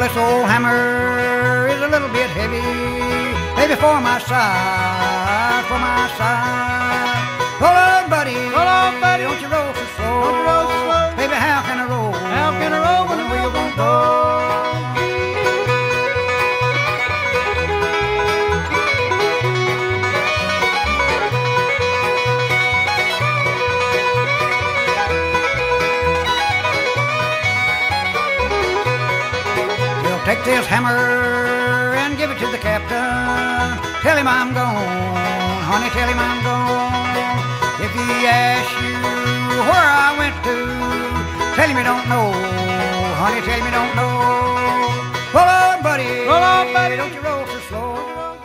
this old hammer is a little bit heavy. Maybe for my side, for my side. Roll on, buddy. Roll on, buddy. Don't you roll so slow. Don't you roll so slow. Take this hammer and give it to the captain. Tell him I'm gone, honey, tell him I'm gone. If he asks you where I went to, tell him you don't know, honey, tell him you don't know. Roll on, oh, buddy. Roll on, oh, buddy. Don't you roll so slow.